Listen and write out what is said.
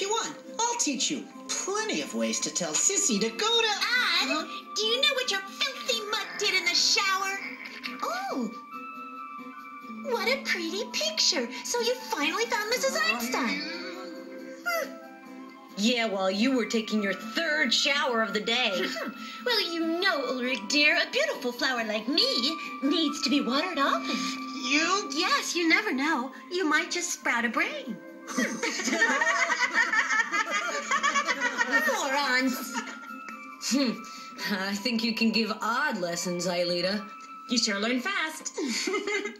If you want, I'll teach you plenty of ways to tell Sissi to go to. Odd, do you know what your filthy mutt did in the shower? Oh, what a pretty picture. So you finally found Mrs. Einstein. Hmm. Yeah, well, you were taking your third shower of the day. Hmm. Well, you know, Ulrich dear, a beautiful flower like me needs to be watered often. You? Yes, you never know. You might just sprout a brain. Morons. Hmm. I think you can give Odd lessons, Aelita. You sure learn fast.